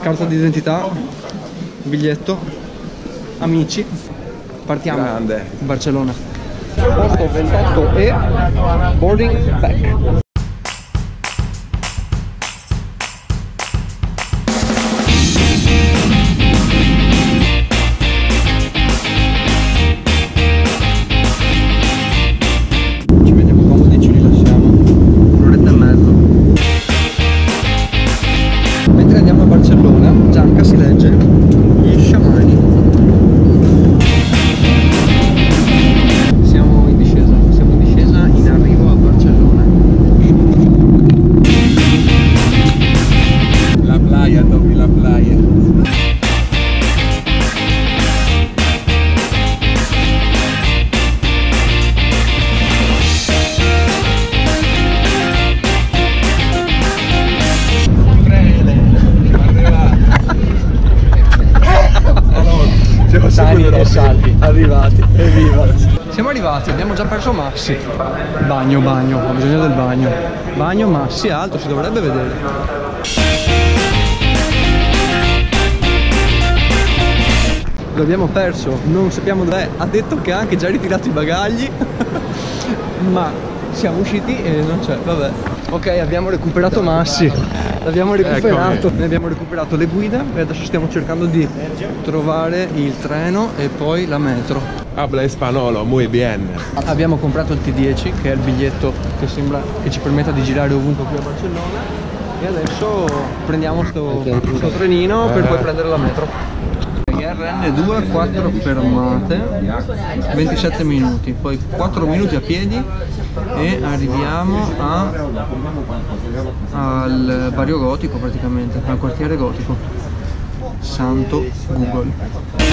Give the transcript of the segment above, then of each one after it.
carta d'identità, biglietto, amici. Partiamo. Grande. Barcellona. Posto 28 e boarding back. Massi. Bagno, bagno, ho bisogno del bagno. Bagno, Massi è alto, si dovrebbe vedere. Lo abbiamo perso, non sappiamo dov'è. Ha detto che ha anche già ritirato i bagagli. Ma siamo usciti e non c'è, vabbè. Ok, abbiamo recuperato Massi. L'abbiamo recuperato. Eccomi. Noi abbiamo recuperato le guide e adesso stiamo cercando di trovare il treno e poi la metro. Habla spagnolo, muy bien. Abbiamo comprato il T10 che è il biglietto che sembra che ci permetta di girare ovunque qui a Barcellona. E adesso prendiamo sto, sto trenino per poi prendere la metro. IRN2 4 fermate 27 minuti poi 4 minuti a piedi e arriviamo a, al barrio gotico praticamente al quartiere gotico. Santo google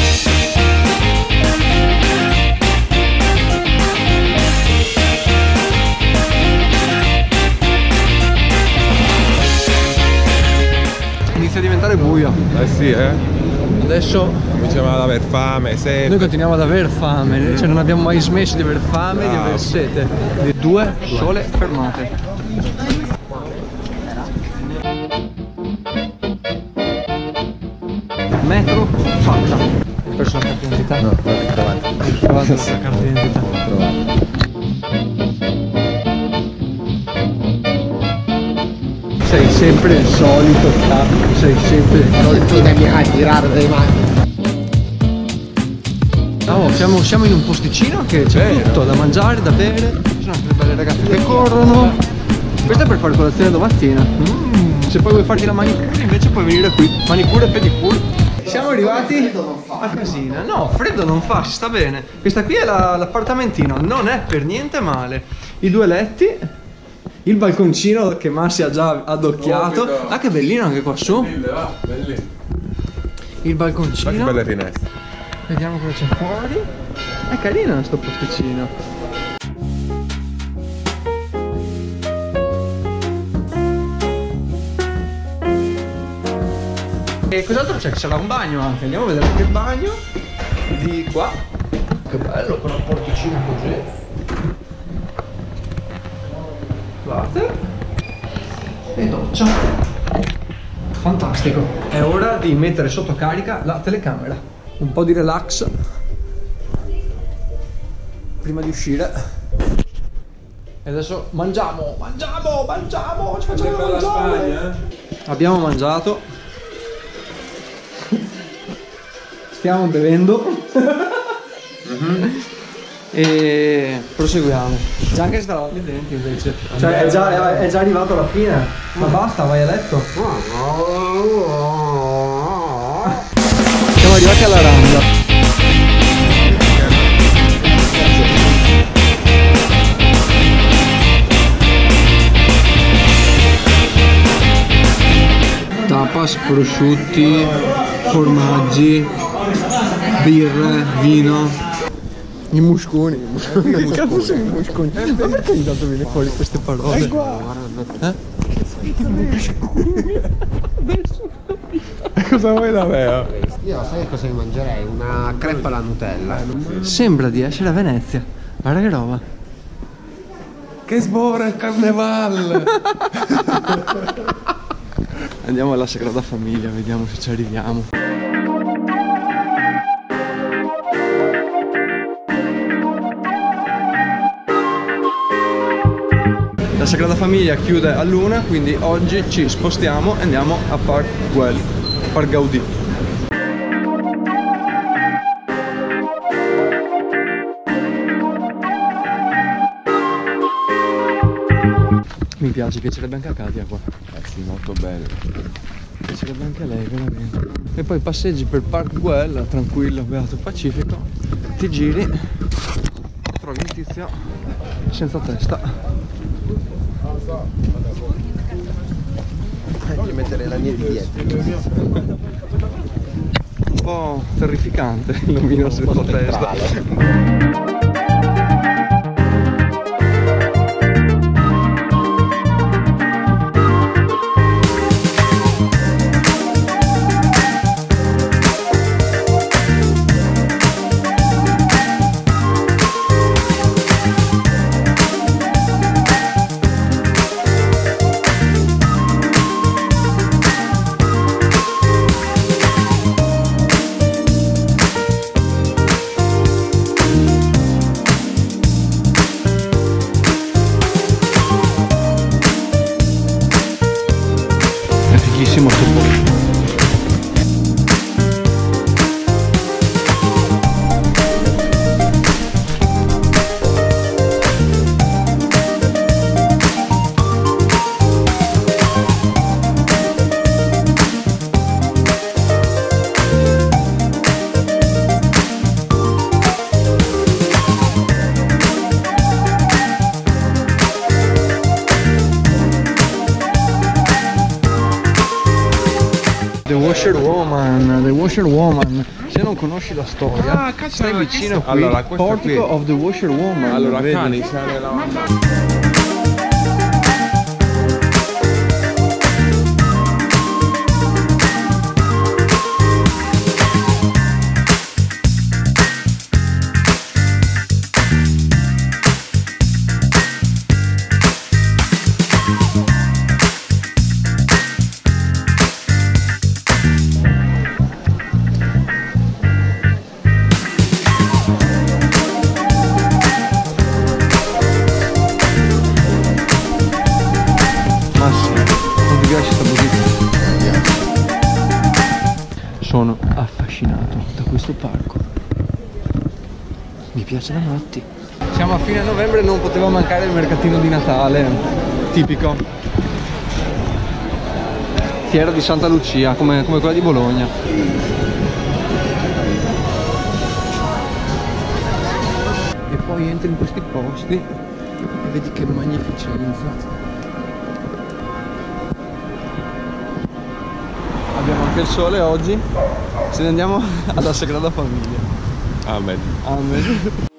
sì, eh. adesso Cominciamo ad aver fame, sete. Noi continuiamo ad aver fame, cioè non abbiamo mai smesso di aver fame e di aver sete. Due sole fermate. Metro fatta. Hai perso la carta d'identità? No, l'ho ritrovata. Hai trovato la carta d'identità? Sempre il solito, capo. sei sempre il solito. a girare dai mani. Oh, siamo, siamo in un posticino che c'è tutto da mangiare, da bere, ci sono altre belle ragazze che corrono. Questo è per fare colazione domattina. Mm, se poi vuoi farti la manicure invece puoi venire qui. Manicure e pedicure. Siamo arrivati a casina. No, freddo non fa, si sta bene. Questa qui è la- l'appartamentino, non è per niente male. I due letti, il balconcino che Massi ha già adocchiato. Subito. Ah, che bellino anche qua su. Belle, va, belle. Il Ma che balconcino. belle finestre. Vediamo cosa c'è fuori. È carino sto posticino. E cos'altro c'è? Sarà un bagno anche. Andiamo a vedere anche il bagno. Di qua. Che bello con la porticina così. Guardate. E doccia. Fantastico. È ora di mettere sotto carica la telecamera. Un po' di relax. Prima di uscire. E adesso mangiamo, mangiamo, mangiamo, ci facciamo mangiare. Abbiamo mangiato. Stiamo bevendo. E proseguiamo. Già anche sta lavando i denti invece. Cioè è già, è già arrivato alla fine. Ma basta, vai a letto. Siamo arrivati alla randa. Tapas, prosciutti, formaggi, birre, vino. I musconi. Che cazzo sono i musconi? Ma perché ogni tanto viene fuori queste parole? Eh? Cosa vuoi da me? Io sai cosa mi mangerei? Una crepa alla Nutella. Sembra di essere a Venezia. Guarda che roba. Che sbora il carneval! Andiamo alla Sagrada Famiglia, vediamo se ci arriviamo. Sagrada Famiglia chiude a luna, quindi oggi ci spostiamo e andiamo a Park Güell, Park Gaudì. Mi piace, piacerebbe anche a Katia qua. Eh sì, molto bello. Piacerebbe anche a lei, veramente. E poi passeggi per Park Güell, tranquillo, beato pacifico, ti giri, trovi un tizio senza testa. Gli mettere la mia di dietro. Un po' terrificante l'omino senza testa. Washerwoman, The Washerwoman. Se non conosci la storia, Ah, stai vicino qui. Allora, questo Portico qui. of the Washerwoman. Allora, vedi? cani, sale la Matti. Siamo a fine novembre e non poteva mancare il mercatino di Natale. Tipico. Fiera di Santa Lucia, come, come quella di Bologna. E poi entri in questi posti e vedi che magnificenza. Abbiamo anche il sole oggi. Ce ne andiamo alla Sagrada Famiglia. Amen. Amen.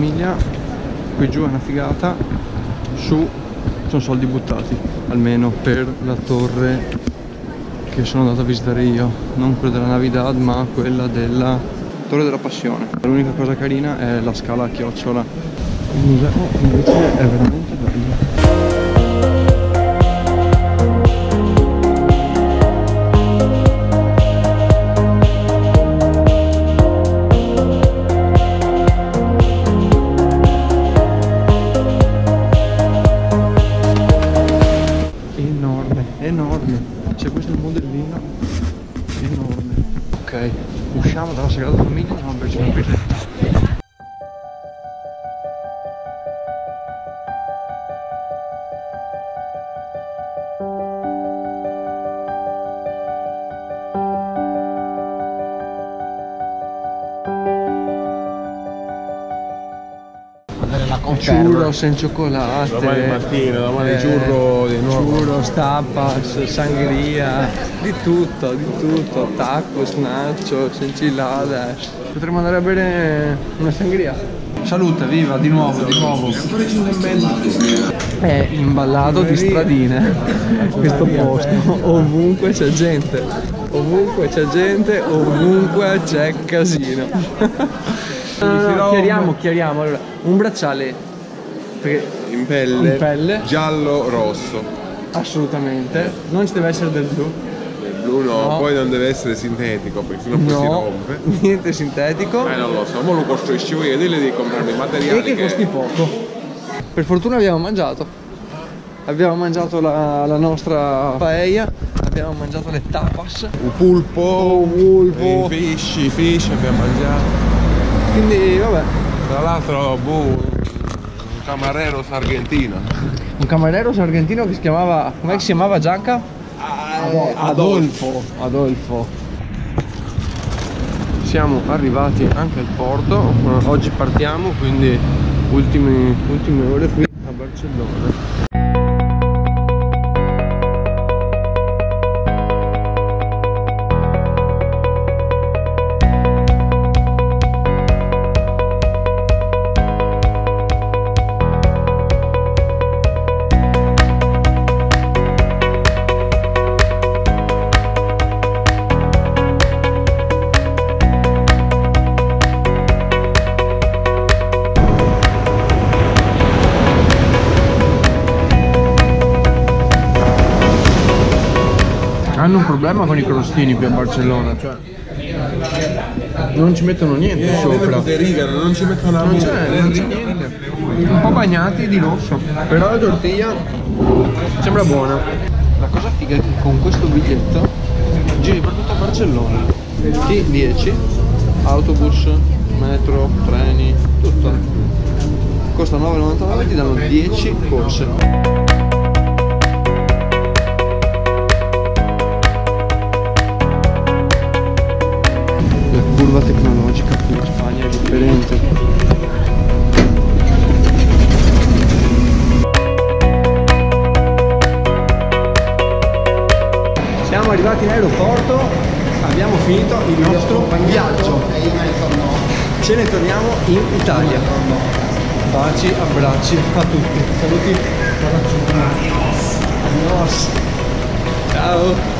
Famiglia, qui giù è una figata, su sono soldi buttati, almeno per la torre che sono andato a visitare io, non quella della Navidad ma quella della Torre della Passione. L'unica cosa carina è la scala a chiocciola. Il museo invece è veramente bello. Oké, hoe gaan we daar zo familie? Dan Een beetje, een beetje. Churros in cioccolate. Domani mattina, domani churro di nuovo. Churros, tapas, sangria, di tutto, di tutto. Tacos, nachos, enchiladas. Potremmo andare a bere una sangria. Salute, viva, di nuovo, di nuovo. È imballato di stradine questo posto. Ovunque c'è gente. Ovunque c'è gente, ovunque c'è casino. No, no, no, chiariamo, chiariamo. Allora, un bracciale perché In pelle, In pelle. giallo-rosso. assolutamente non ci deve essere del blu. Il blu no, No. poi non deve essere sintetico perché sennò poi si No, rompe. niente sintetico. Eh non lo so, ma lo costruisci io, dille di comprarmi i e materiali che costi poco. Per fortuna abbiamo mangiato. Abbiamo mangiato la, la nostra paella, abbiamo mangiato le tapas. Un pulpo, pulpo. i fish, i fish abbiamo mangiato. Quindi vabbè, Tra l'altro, boh, un camarero argentino. un cameriere argentino che si chiamava. come si chiamava Gianca? Adolfo. Adolfo. Siamo arrivati anche al porto, oggi partiamo, quindi ultime, ultime ore qui a Barcellona. Hanno un problema con i crostini qui a Barcellona, cioè non ci mettono niente sopra. Le rigano, non ci mettono la Non c'è, non c'è niente. Un po' bagnati di rosso. Però la tortiglia sembra buona. La cosa figa è che con questo biglietto giri per tutta Barcellona. T10, autobus, metro, treni, tutto. Costa 9,99 ti danno 10 corse. curva tecnologica qui in Spagna è differente. Siamo arrivati in aeroporto abbiamo finito il nostro viaggio. Ce ne torniamo in Italia. Baci abbracci a tutti. Saluti. Adios ciao.